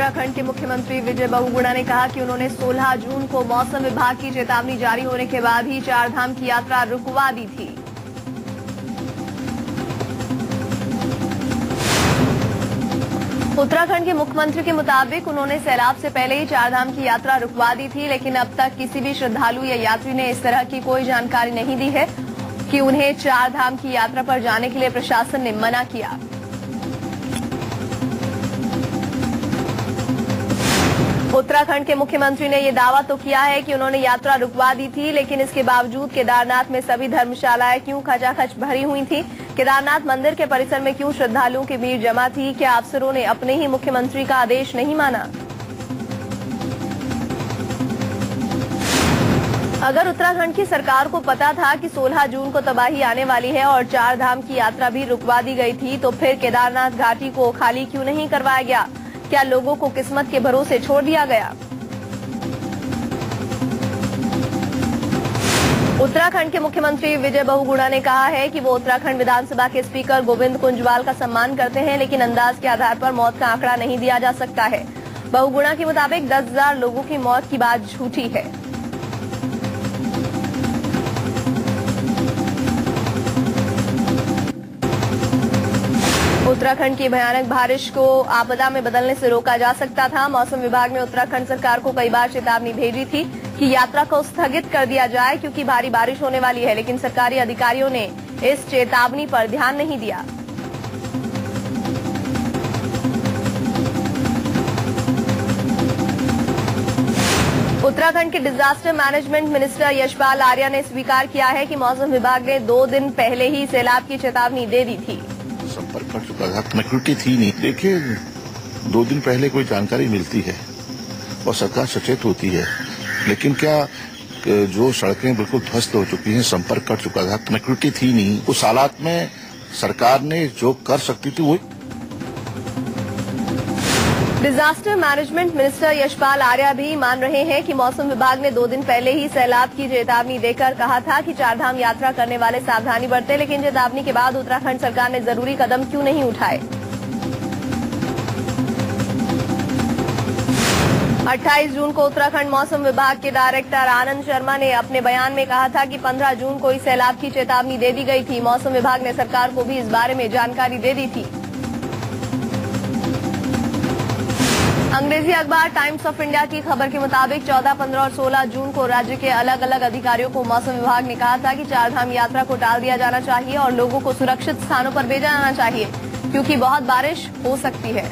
उत्तराखंड के मुख्यमंत्री विजय बहुगुणा ने कहा कि उन्होंने 16 जून को मौसम विभाग की चेतावनी जारी होने के बाद ही चारधाम की यात्रा रुकवा दी थी। उत्तराखंड के मुख्यमंत्री के मुताबिक उन्होंने सैलाब से पहले ही चारधाम की यात्रा रुकवा दी थी, लेकिन अब तक किसी भी श्रद्धालु या यात्री ने इस तरह की कोई जानकारी नहीं दी है कि उन्हें चारधाम की यात्रा पर जाने के लिए प्रशासन ने मना किया। उत्तराखंड के मुख्यमंत्री ने ये दावा तो किया है कि उन्होंने यात्रा रुकवा दी थी, लेकिन इसके बावजूद केदारनाथ में सभी धर्मशालाएँ क्यों खचाखच भरी हुई थी? केदारनाथ मंदिर के परिसर में क्यों श्रद्धालुओं की भीड़ जमा थी? क्या अफसरों ने अपने ही मुख्यमंत्री का आदेश नहीं माना? अगर उत्तराखंड की सरकार को पता था कि 16 जून को तबाही आने वाली है और चार धाम की यात्रा भी रुकवा दी गई थी तो फिर केदारनाथ घाटी को खाली क्यों नहीं करवाया गया? क्या लोगों को किस्मत के भरोसे छोड़ दिया गया? उत्तराखंड के मुख्यमंत्री विजय बहुगुणा ने कहा है कि वो उत्तराखंड विधानसभा के स्पीकर गोविंद कुंजवाल का सम्मान करते हैं, लेकिन अंदाज के आधार पर मौत का आंकड़ा नहीं दिया जा सकता है। बहुगुणा के मुताबिक दस हज़ार लोगों की मौत की बात झूठी है। उत्तराखंड की भयानक बारिश को आपदा में बदलने से रोका जा सकता था। मौसम विभाग ने उत्तराखंड सरकार को कई बार चेतावनी भेजी थी कि यात्रा को स्थगित कर दिया जाए क्योंकि भारी बारिश होने वाली है, लेकिन सरकारी अधिकारियों ने इस चेतावनी पर ध्यान नहीं दिया। उत्तराखंड के disaster management minister Yashpal Arya ने स्वीकार किया है कि मौसम विभाग ने दो दिन पहले ही सैलाब की चेतावनी दे दी थी। संपर्क कर चुका था कनेक्टिविटी थी नहीं। देखिए, दो दिन पहले कोई जानकारी मिलती है और सरकार सचेत होती है। लेकिन क्या जो सड़कें बिल्कुल ध्वस्त हो चुकी हैं, संपर्क कर चुका था कनेक्टिविटी थी नहीं। उस हालात में सरकार ने जो कर सकती थी, वो disaster management minister Yashpal Arya भी मान रहे हैं कि मौसम विभाग ने दो दिन पहले ही सैलाब की चेतावनी देकर कहा था कि चारधाम यात्रा करने वाले सावधानी बरते, लेकिन चेतावनी के बाद उत्तराखंड सरकार ने ज़रूरी कदम क्यों नहीं उठाए? 28 जून को उत्तराखंड मौसम विभाग के डायरेक्टर आनंद शर्मा ने अपने बयान में कहा था कि 15 जून को इस सैलाब की चेतावनी दे दी गई थी। मौसम विभाग ने सरकार को भी इस बारे में जानकारी दे दी थी। अंग्रेज़ी अखबार टाइम्स ऑफ़ इंडिया की खबर के मुताबिक 14, 15 और 16 जून को राज्य के अलग अलग अधिकारियों को मौसम विभाग ने कहा था कि चारधाम यात्रा को टाल दिया जाना चाहिए और लोगों को सुरक्षित स्थानों पर भेजा जाना चाहिए क्योंकि बहुत बारिश हो सकती है।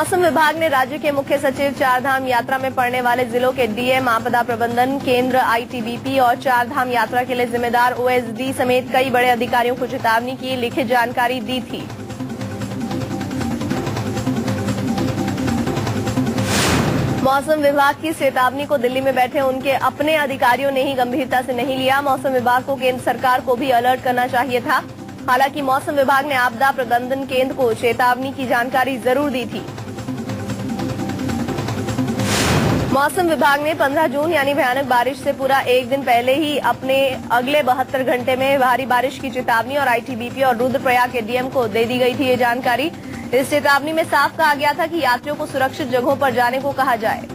मौसम विभाग ने राज्य के मुख्य सचिव चारधाम यात्रा में पड़ने वाले जिलों के डीएम आपदा प्रबंधन केंद्र, आईटीबीपी और चारधाम यात्रा के लिए जिम्मेदार ओएसडी समेत कई बड़े अधिकारियों को चेतावनी की लिखित जानकारी दी थी। मौसम विभाग की चेतावनी को दिल्ली में बैठे उनके अपने अधिकारियों ने ही गंभीरता से नहीं लिया। मौसम विभाग को केंद्र सरकार को भी अलर्ट करना चाहिए था। हालाँकि मौसम विभाग ने आपदा प्रबंधन केंद्र को चेतावनी की जानकारी ज़रूर दी थी। मौसम विभाग ने 15 जून यानी भयानक बारिश से पूरा एक दिन पहले ही अपने अगले बहत्तर घंटे में भारी बारिश की चेतावनी और आईटीबीपी और रुद्रप्रयाग के डीएम को दे दी गई थी ये जानकारी। इस चेतावनी में साफ़ कहा गया था कि यात्रियों को सुरक्षित जगहों पर जाने को कहा जाए।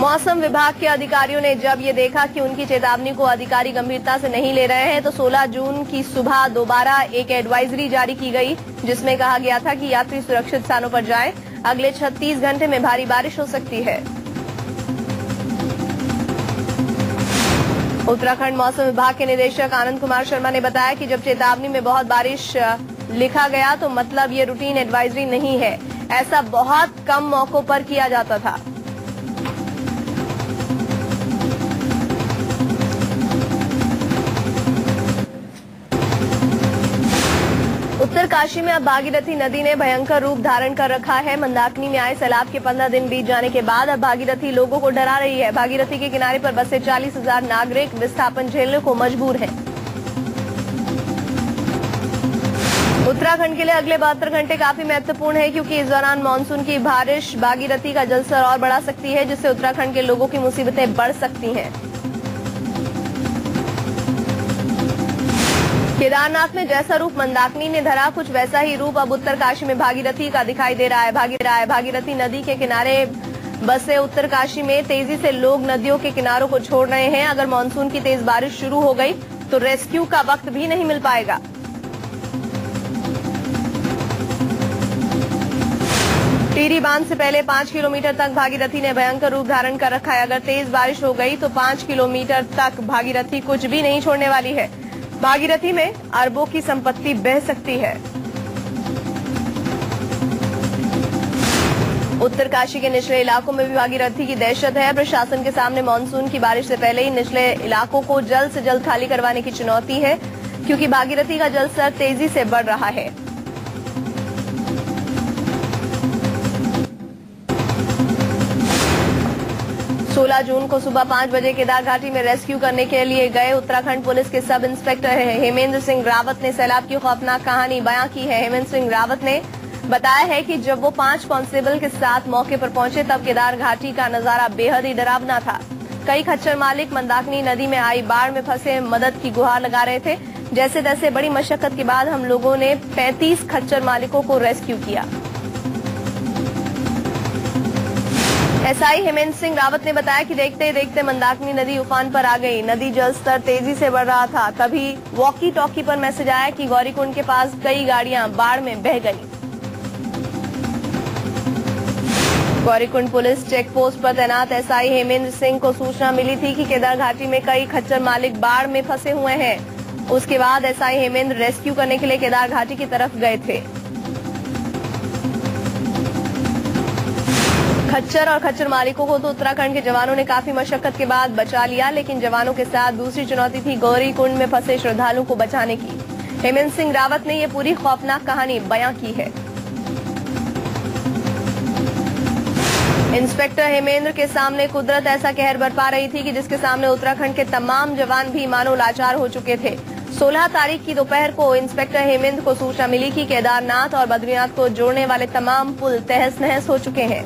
मौसम विभाग के अधिकारियों ने जब ये देखा कि उनकी चेतावनी को अधिकारी गंभीरता से नहीं ले रहे हैं तो 16 जून की सुबह दोबारा एक एडवाइजरी जारी की गई, जिसमें कहा गया था कि यात्री सुरक्षित स्थानों पर जाएँ। अगले 36 घंटे में भारी बारिश हो सकती है। उत्तराखंड मौसम विभाग के निदेशक आनंद कुमार शर्मा ने बताया कि जब चेतावनी में बहुत बारिश लिखा गया तो मतलब ये रूटीन एडवाइजरी नहीं है। ऐसा बहुत कम मौकों पर किया जाता था। उत्तरकाशी में अब भागीरथी नदी ने भयंकर रूप धारण कर रखा है। मंदाकिनी में आए सैलाब के पंद्रह दिन बीत जाने के बाद अब भागीरथी लोगों को डरा रही है। भागीरथी के किनारे पर बसे चालीस हज़ार नागरिक विस्थापन झेलने को मजबूर हैं। उत्तराखंड के लिए अगले बहत्तर घंटे काफ़ी महत्वपूर्ण है क्योंकि इस दौरान मानसून की बारिश, भागीरथी का जलस्तर और बढ़ा सकती है, जिससे उत्तराखंड के लोगों की मुसीबतें बढ़ सकती हैं। केदारनाथ में जैसा रूप मंदाकिनी ने धरा, कुछ वैसा ही रूप अब उत्तरकाशी में भागीरथी का दिखाई दे रहा है। भागी रहा है भागीरथी नदी के किनारे बसे उत्तरकाशी में तेज़ी से लोग नदियों के किनारों को छोड़ रहे हैं। अगर मानसून की तेज बारिश शुरू हो गई तो रेस्क्यू का वक्त भी नहीं मिल पाएगा। टीरी बाँध से पहले पाँच किलोमीटर तक भागीरथी ने भयंकर रूप धारण कर रखा है। अगर तेज बारिश हो गई तो पाँच किलोमीटर तक भागीरथी कुछ भी नहीं छोड़ने वाली है। भागीरथी में अरबों की संपत्ति बह सकती है। उत्तरकाशी के निचले इलाकों में भी भागीरथी की दहशत है। प्रशासन के सामने मानसून की बारिश से पहले ही निचले इलाकों को जल्द से जल्द खाली करवाने की चुनौती है, क्योंकि भागीरथी का जलस्तर तेज़ी से बढ़ रहा है। 16 जून को सुबह पाँच बजे केदार घाटी में रेस्क्यू करने के लिए गए उत्तराखंड पुलिस के सब इंस्पेक्टर हेमेंद्र सिंह रावत ने सैलाब की खौफनाक कहानी बयां की है। हेमेंद्र सिंह रावत ने बताया है कि जब वो पाँच कांस्टेबल के साथ मौके पर पहुँचे, तब केदार घाटी का नज़ारा बेहद ही डरावना था। कई खच्चर मालिक मंदाकिनी नदी में आई बाढ़ में फंसे मदद की गुहार लगा रहे थे। जैसे तैसे बड़ी मशक्कत के बाद हम लोगों ने 35 खच्चर मालिकों को रेस्क्यू किया। एसआई हेमंत सिंह रावत ने बताया कि देखते देखते मंदाकिनी नदी उफान पर आ गई। नदी जल स्तर तेज़ी से बढ़ रहा था। तभी वॉकी टॉकी पर मैसेज आया कि गौरीकुंड के पास कई गाड़ियाँ बाढ़ में बह गई। गौरीकुंड पुलिस चेक पोस्ट पर तैनात एसआई हेमेंद्र सिंह को सूचना मिली थी कि केदार घाटी में कई खच्चर मालिक बाढ़ में फंसे हुए हैं। उसके बाद एसआई हेमेंद्र रेस्क्यू करने के लिए केदार घाटी की तरफ़ गए थे। खच्चर और खच्चर मालिकों को तो उत्तराखंड के जवानों ने काफ़ी मशक्कत के बाद बचा लिया, लेकिन जवानों के साथ दूसरी चुनौती थी गौरी कुंड में फंसे श्रद्धालुओं को बचाने की। हेमंत सिंह रावत ने ये पूरी खौफनाक कहानी बयां की है। इंस्पेक्टर हेमेंद्र के सामने कुदरत ऐसा कहर बरपा रही थी कि जिसके सामने उत्तराखंड के तमाम जवान भी मानो लाचार हो चुके थे। 16 तारीख की दोपहर को इंस्पेक्टर हेमेंद्र को सूचना मिली कि केदारनाथ और बद्रीनाथ को जोड़ने वाले तमाम पुल तहस नहस हो चुके हैं।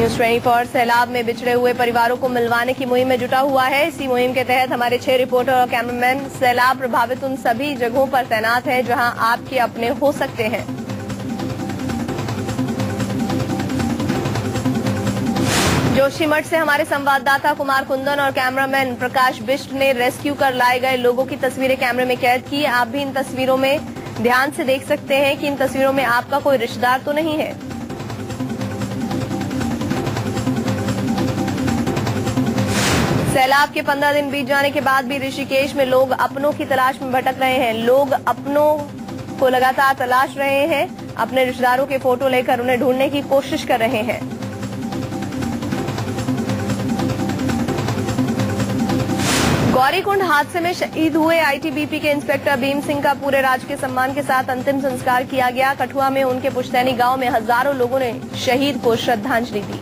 न्यूज़ ट्वेंटी फोर, सैलाब में बिछड़े हुए परिवारों को मिलवाने की मुहिम में जुटा हुआ है। इसी मुहिम के तहत हमारे छह रिपोर्टर और कैमरामैन सैलाब प्रभावित उन सभी जगहों पर तैनात हैं जहाँ आपके अपने हो सकते हैं। जोशीमठ से हमारे संवाददाता कुमार कुंदन और कैमरामैन प्रकाश बिष्ट ने रेस्क्यू कर लाए गए लोगों की तस्वीरें कैमरे में कैद की। आप भी इन तस्वीरों में ध्यान से देख सकते हैं कि इन तस्वीरों में आपका कोई रिश्तेदार तो नहीं है। सैलाब के पंद्रह दिन बीत जाने के बाद भी ऋषिकेश में लोग अपनों की तलाश में भटक रहे हैं। लोग अपनों को लगातार तलाश रहे हैं। अपने रिश्तेदारों के फ़ोटो लेकर उन्हें ढूँढने की कोशिश कर रहे हैं। गौरीकुंड हादसे में शहीद हुए आईटीबीपी के इंस्पेक्टर भीम सिंह का पूरे राज्य के सम्मान के साथ अंतिम संस्कार किया गया। कठुआ में उनके पुश्तैनी गाँव में हज़ारों लोगों ने शहीद को श्रद्धांजलि दी।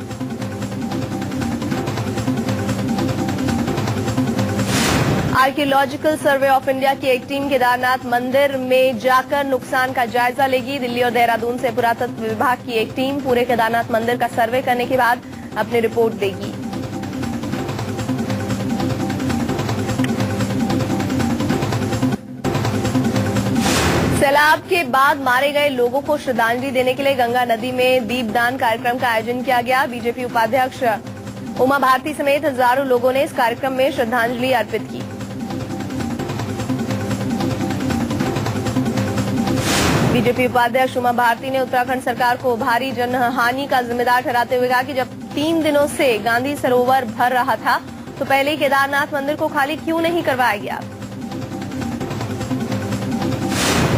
आर्कियोलॉजिकल सर्वे ऑफ़ इंडिया की एक टीम केदारनाथ मंदिर में जाकर नुकसान का जायजा लेगी। दिल्ली और देहरादून से पुरातत्व विभाग की एक टीम पूरे केदारनाथ मंदिर का सर्वे करने के बाद अपनी रिपोर्ट देगी। सैलाब के बाद मारे गए लोगों को श्रद्धांजलि देने के लिए गंगा नदी में दीपदान कार्यक्रम का आयोजन किया गया। बीजेपी उपाध्यक्ष उमा भारती समेत हज़ारों लोगों ने इस कार्यक्रम में श्रद्धांजलि अर्पित की। बीजेपी उपाध्यक्ष उमा भारती ने उत्तराखंड सरकार को भारी जनहानि का जिम्मेदार ठहराते हुए कहा कि जब तीन दिनों से गांधी सरोवर भर रहा था तो पहले केदारनाथ मंदिर को खाली क्यों नहीं करवाया गया?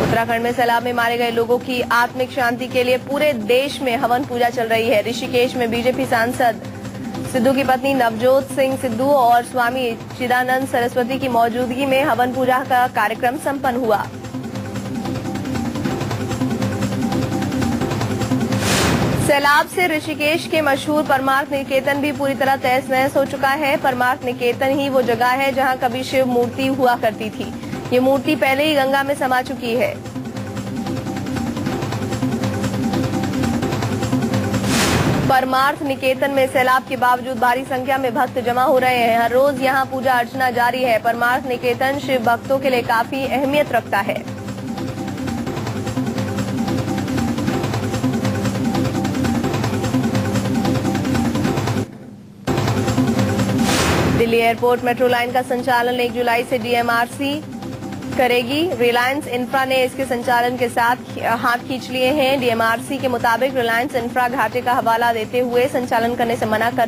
उत्तराखंड में सैलाब में मारे गए लोगों की आत्मिक शांति के लिए पूरे देश में हवन पूजा चल रही है। ऋषिकेश में बीजेपी सांसद सिद्धू की पत्नी नवजोत सिंह सिद्धू और स्वामी चिदानंद सरस्वती की मौजूदगी में हवन पूजा का कार्यक्रम संपन्न हुआ। सैलाब से ऋषिकेश के मशहूर परमार्थ निकेतन भी पूरी तरह तहस नहस हो चुका है। परमार्थ निकेतन ही वो जगह है जहाँ कभी शिव मूर्ति हुआ करती थी। ये मूर्ति पहले ही गंगा में समा चुकी है। परमार्थ निकेतन में सैलाब के बावजूद भारी संख्या में भक्त जमा हो रहे हैं। हर रोज यहाँ पूजा अर्चना जारी है। परमार्थ निकेतन शिव भक्तों के लिए काफ़ी अहमियत रखता है। दिल्ली एयरपोर्ट मेट्रो लाइन का संचालन एक जुलाई से डीएमआरसी करेगी। रिलायंस इंफ्रा ने इसके संचालन के साथ हाथ खींच लिए हैं। डीएमआरसी के मुताबिक रिलायंस इंफ्रा घाटे का हवाला देते हुए संचालन करने से मना कर